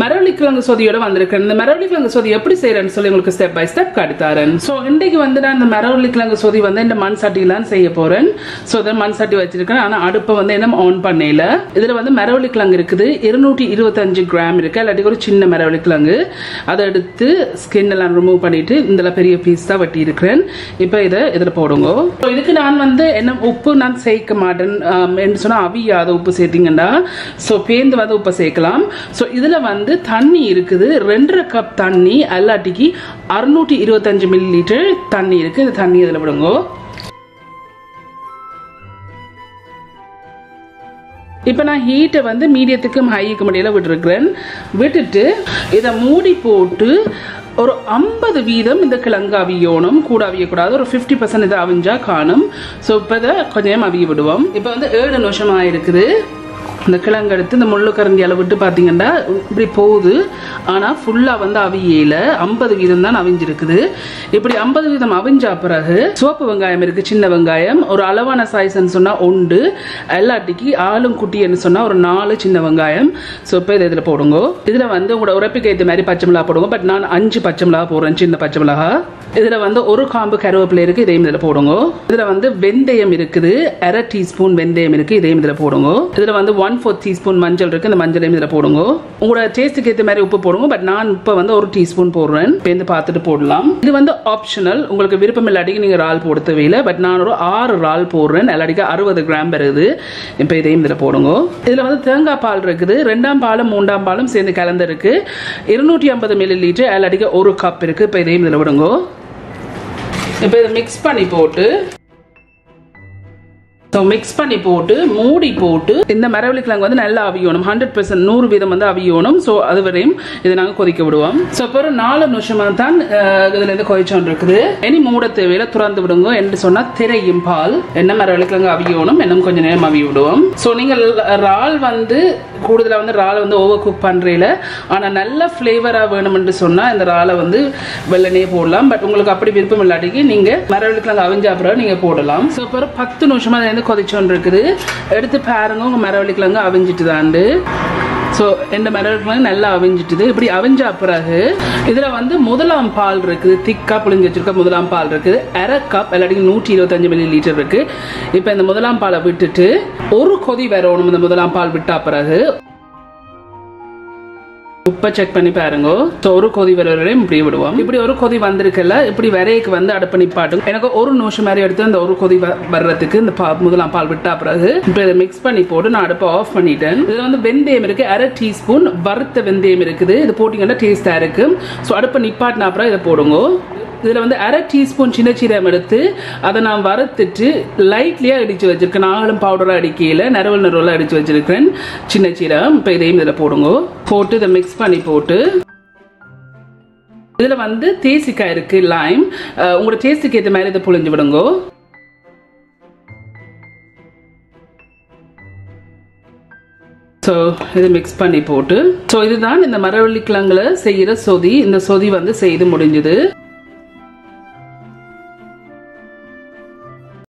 மரவள்ளிக்கிழங்கு சொதியோட வந்திருக்கேன். இந்த மரவள்ளிக்கிழங்கு சோதி எப்படி செய்யறேன்னு சொல்லி உங்களுக்கு ஸ்டெப் பை ஸ்டெப் காட்டித்தாரேன் ஸோ இன்றைக்கு வந்து நான் இந்த மரவள்ளிக்கிழங்கு சொதி வந்து இந்த மண் சட்டிலாம் செய்ய போறேன். ஸோ இதை மண் சட்டி வச்சிருக்கேன். ஆனால் அடுப்பை வந்து என்ன ஆன் பண்ணல. இதுல வந்து மரவள்ளிக்கிழங்கு இருக்குது. இருநூற்றி இருபத்தஞ்சு கிராம் இருக்கு. இல்லாட்டி ஒரு சின்ன மரவள்ளிக்கிழங்கு. அதை எடுத்து ஸ்கின் எல்லாம் ரிமூவ் பண்ணிட்டு இந்த பெரிய பீஸ் தான் வெட்டி இருக்கிறேன் இப்போ இதை இதில் போடுங்க. இதுக்கு நான் வந்து என்ன உப்பு நான் சேர்க்க மாட்டேன். என்று சொன்னால் அவியாத உப்பு சேர்த்தீங்கன்னா ஸோ பேந்து வந்து உப்பை சேர்க்கலாம். ஸோ இதில் வந்து தண்ணி இருக்குது. ரெண்டரை கப் தண்ணி அல்லாட்டிக்கு அறுநூற்றி இருபத்தஞ்சு மில்லி லிட்டர் தண்ணி இருக்கு. இந்த தண்ணி இதில் விடுங்க. இப்போ நான் ஹீட்டை வந்து மீடியத்துக்கும் ஹைக்கும் இடையில விட்டுருக்கிறேன். விட்டுட்டு இதை மூடி போட்டு ஒரு ஐம்பது வீதம் இந்த கிழங்கு அவியணும் கூட அவியக்கூடாது. ஒரு ஃபிஃப்டி பர்சன்ட் இதை அவிஞ்சா காணும். ஸோ இப்போ இதை கொஞ்சம் அவிய விடுவோம். இப்போ வந்து ஏழு நிமிஷம் ஆயிருக்குது இந்த கிழங்கு எடுத்து இந்த முள்ளு அளவு விட்டு பார்த்தீங்கன்னா இப்படி போகுது. ஆனால் ஃபுல்லாக வந்து அவியல. ஐம்பது வீதம் தான் அவிஞ்சிருக்குது. இப்படி ஐம்பது வீதம் அவிஞ்சா பிறகு சோப்பு வெங்காயம் இருக்குது சின்ன வெங்காயம். ஒரு அளவான சாய்ஸ்ன்னு சொன்னால் ஒன்று. எல்லாட்டிக்கு ஆளும் குட்டின்னு சொன்னால் ஒரு நாலு சின்ன வெங்காயம். ஸோ இப்போ இதை இதில் போடுங்க. இதில் வந்து உங்களோட உரப்பிக்கு ஏற்ற மாதிரி பச்சை மிளகா போடுங்க. பட் நான் அஞ்சு பச்சை மிளகா போடுறேன் சின்ன பச்சை மிளகா. இதில் வந்து ஒரு காம்பு கருவேப்பிலை இருக்குது இதையும் இதில் போடுங்க. இதில் வந்து வெந்தயம் இருக்குது. அரை டீஸ்பூன் வெந்தயம் இருக்குது இதையும் இதில் போடுங்க. இதில் வந்து ஒன் ஃபோர்த் டீஸ்பூன் மஞ்சள் இருக்கு. இந்த மஞ்சளையும் இதில் போடுங்க. உங்களோட டேஸ்ட்டுக்கு ஏற்ற மாதிரி உப்பு போடுங்க. பட் நான் இப்போ வந்து ஒரு டீஸ்பூன் போடுறேன். பேருந்து பார்த்துட்டு போடலாம். இது வந்து ஆப்ஷனல் உங்களுக்கு விருப்பம் இல்லாட்டிக்கு நீங்கள் இறால் போட தேவையில்லை. பட் நான் ஒரு ஆறு இறால் போடுறேன். இல்லாட்டிக்கு அறுபது கிராம் வருது இப்போ இதையும் இதில் போடுங்க. இதில் வந்து தேங்காய் பால் இருக்குது. ரெண்டாம் பாலும் மூன்றாம் பாலும் சேர்ந்து கலந்துருக்கு. இருநூற்றி ஐம்பது மில்லி லிட்டர் இல்லாட்டிக்கு ஒரு கப் இருக்குது இப்போ இதையும் இதில் விடுங்க. இப்போ இதை மிக்ஸ் பண்ணி போட்டு ஸோ மிக்ஸ் பண்ணி போட்டு மூடி போட்டு இந்த மரவள்ளி கிழங்கு வந்து நல்லா அவியணும். ஹண்ட்ரட் பெர்சன்ட் நூறு வீதம் வந்து அவியணும். ஸோ அது வரையும் இதை நாங்கள் கொதிக்க விடுவோம். ஸோ இப்போ ஒரு நாலு நிமிஷமாக தான் இதுலேருந்து இருந்து கொதிச்சோன் இருக்குது. இனி மூட தேவையில துறந்து விடுங்க என்று சொன்னால் திரையும் பால். என்ன மரவள்ளி கிழங்கு அவியணும் இன்னும் கொஞ்சம் நேரம் அவிய விடுவோம். ஸோ நீங்கள் இறால் வந்து கூடுதலாக வந்து ராலை வந்து ஓவர் குக் பண்ணுறையில் ஆனால் நல்ல ஃப்ளேவராக வேணும்னு சொன்னால் இந்த இறாலை வந்து வெள்ளனே போடலாம். பட் உங்களுக்கு அப்படி விருப்பம் இல்லாட்டிக்கு நீங்கள் மரவள்ளி கிழங்கு அவிஞ்ச அப்புறம் நீங்கள் போடலாம். ஸோ அப்புறம் பத்து நிமிஷமாக அதுல வந்து கொதிச்சோன்னு இருக்குது எடுத்து பாருங்க உங்கள் மரவள்ளி அவிஞ்சிட்டு தாண்டு. ஸோ இந்த மிளகு நல்லா அவிஞ்சிட்டுது. இப்படி அவிஞ்ச பிறகு இதில் வந்து முதலாம் பால் இருக்குது. திக்காக புளிஞ்சு வச்சிருக்க முதலாம் பால் இருக்குது. அரை கப் இல்லாட்டி நூற்றி இருபத்தஞ்சு மில்லி லிட்டர் இருக்குது இப்போ இந்த முதலாம் பாலை விட்டுட்டு ஒரு கொதி வரணும் இந்த முதலாம் பால் விட்டா பிறகு. உப்பை செக் பண்ணி பாருங்க. ஸோ ஒரு கொதி வர வரையும் இப்படி விடுவோம். இப்படி ஒரு கொதி வந்திருக்குல்ல இப்படி விரையக்கு வந்து அடுப்பு நிப்பாட்டும் எனக்கு ஒரு நிமிஷம் மாதிரி எடுத்து அந்த ஒரு கொதி வ- வர்றதுக்கு இந்த பா முதலாம் பால் விட்டா பிறகு இப்போ இதை மிக்ஸ் பண்ணி போட்டு நான் அடுப்பை ஆஃப் பண்ணிட்டேன். இதில் வந்து வெந்தயம் இருக்கு அரை டீஸ்பூன் வறுத்த வெந்தயம் இருக்குது. இது போட்டிங்கன்னா டேஸ்டாக இருக்கு ஸோ அடுப்பை நிப்பாட்டின அப்புறம் இதை போடுங்க. இதில் வந்து அரை டீஸ்பூன் சின்ன சீரகம் எடுத்து அதை நான் வறுத்துட்டு லைட்லியாக அடித்து வச்சுருக்கேன். நாங்களும் பவுடராக அடிக்கையில் நரவல் நறுவலாக அடித்து வச்சுருக்கேன் சின்ன சீரகம் இப்போ இதையும் இதில் போடுங்க. போட்டு இதை மிக்ஸ் பண்ணி போட்டு. இதில் வந்து தேசிக்காய் இருக்குது லைம் உங்களோட டேஸ்ட்டுக்கு ஏற்ற மாதிரி இதை புழிஞ்சு விடுங்க. ஸோ இதை மிக்ஸ் பண்ணி போட்டு. ஸோ இதுதான் இந்த மரவள்ளி கிழங்குல செய்கிற சொதி. இந்த சொதி வந்து செய்து முடிஞ்சுது.